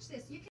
watch this. You can